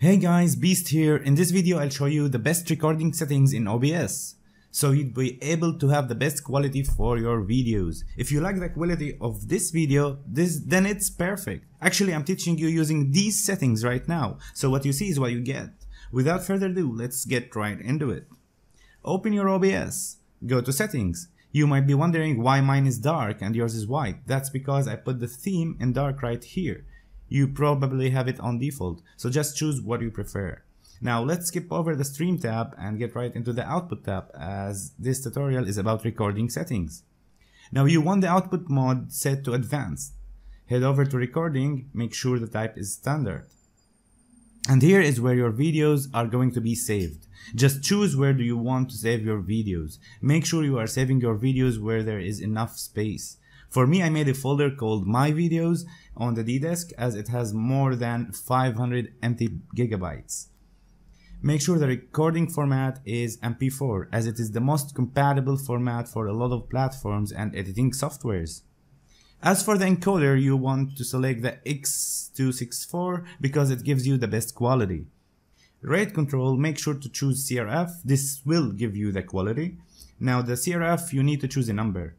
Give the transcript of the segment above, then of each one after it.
Hey guys, Beast here. In this video I'll show you the best recording settings in OBS. So you'd be able to have the best quality for your videos. If you like the quality of this video, this then it's perfect. Actually I'm teaching you using these settings right now. So what you see is what you get. Without further ado, let's get right into it. Open your OBS. Go to settings. You might be wondering why mine is dark and yours is white. That's because I put the theme in dark right here you probably have it on default, so just choose what you prefer. Now let's skip over the stream tab and get right into the output tab as this tutorial is about recording settings. Now you want the output mode set to advanced. Head over to recording, make sure the type is standard. And here is where your videos are going to be saved. Just choose where do you want to save your videos. Make sure you are saving your videos where there is enough space. For me, I made a folder called My Videos on the D-Disk as it has more than 500 empty gigabytes. Make sure the recording format is MP4 as it is the most compatible format for a lot of platforms and editing softwares. As for the encoder, you want to select the X264 because it gives you the best quality. Rate control, make sure to choose CRF, this will give you the quality. Now the CRF, you need to choose a number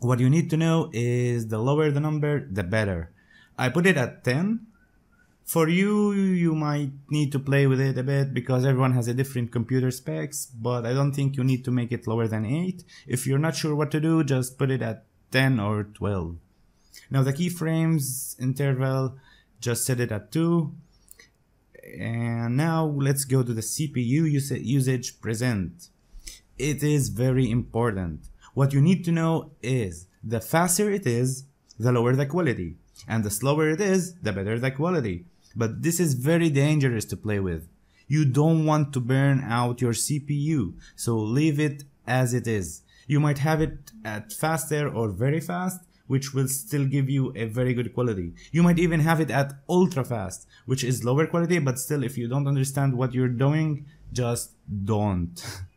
what you need to know is the lower the number, the better. I put it at 10. For you, you might need to play with it a bit because everyone has a different computer specs, but I don't think you need to make it lower than 8. If you're not sure what to do, just put it at 10 or 12. Now the keyframes interval, just set it at 2. And now let's go to the CPU usage present. It is very important what you need to know is the faster it is, the lower the quality. And the slower it is, the better the quality. But this is very dangerous to play with. You don't want to burn out your CPU, so leave it as it is. You might have it at faster or very fast, which will still give you a very good quality. You might even have it at ultra fast, which is lower quality, but still if you don't understand what you're doing, just don't.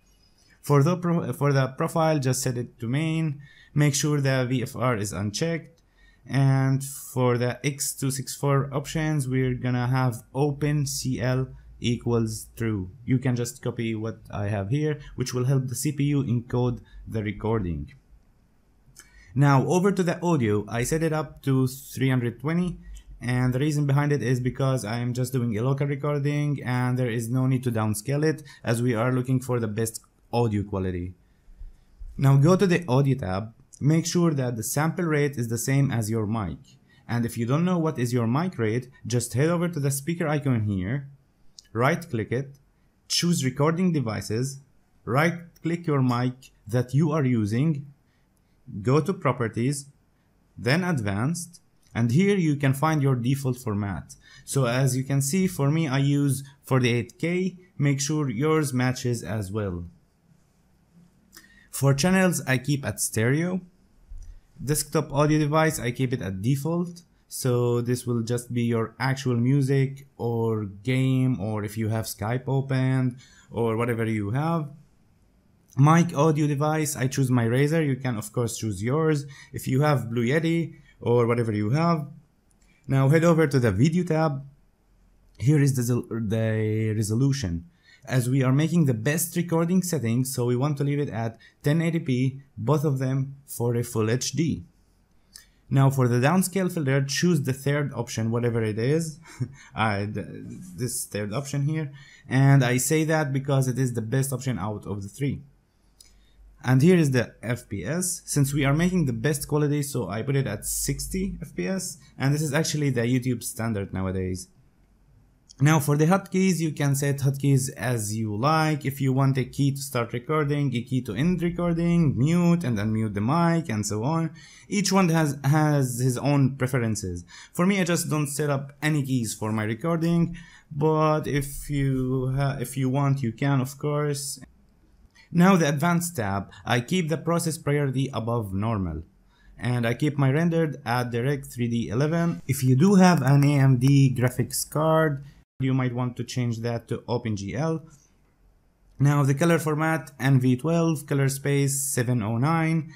For the, for the profile, just set it to main. Make sure the VFR is unchecked. And for the X264 options, we're gonna have OpenCL equals true. You can just copy what I have here, which will help the CPU encode the recording. Now over to the audio, I set it up to 320 and the reason behind it is because I am just doing a local recording and there is no need to downscale it as we are looking for the best audio quality. Now go to the audio tab, make sure that the sample rate is the same as your mic. And if you don't know what is your mic rate, just head over to the speaker icon here, right click it, choose recording devices, right click your mic that you are using, go to properties, then advanced, and here you can find your default format. So as you can see, for me, I use 48K, make sure yours matches as well. For channels, I keep at stereo. Desktop audio device, I keep it at default. So this will just be your actual music or game or if you have Skype opened or whatever you have. Mic audio device, I choose my Razer. You can of course choose yours. If you have Blue Yeti or whatever you have. Now head over to the video tab. Here is the, the resolution as we are making the best recording settings so we want to leave it at 1080p both of them for a full HD. Now for the downscale filter choose the third option whatever it is this third option here and I say that because it is the best option out of the three. And here is the FPS since we are making the best quality so I put it at 60 FPS and this is actually the YouTube standard nowadays. Now for the hotkeys, you can set hotkeys as you like. If you want a key to start recording, a key to end recording, mute and unmute the mic and so on. Each one has, has his own preferences. For me, I just don't set up any keys for my recording, but if you, if you want, you can, of course. Now the advanced tab, I keep the process priority above normal and I keep my rendered at Direct 3D 11. If you do have an AMD graphics card, you might want to change that to OpenGL. Now the color format NV12, color space 709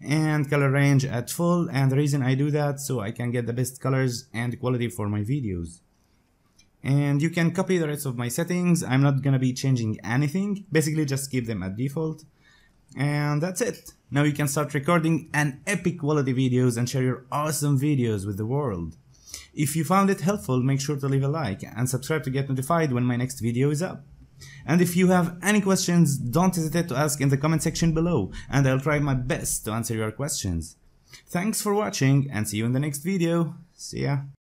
and color range at full and the reason I do that so I can get the best colors and quality for my videos. and you can copy the rest of my settings. I'm not gonna be changing anything. Basically just keep them at default. And that's it. Now you can start recording an epic quality videos and share your awesome videos with the world. If you found it helpful, make sure to leave a like and subscribe to get notified when my next video is up. And if you have any questions, don't hesitate to ask in the comment section below and I'll try my best to answer your questions. Thanks for watching and see you in the next video. See ya.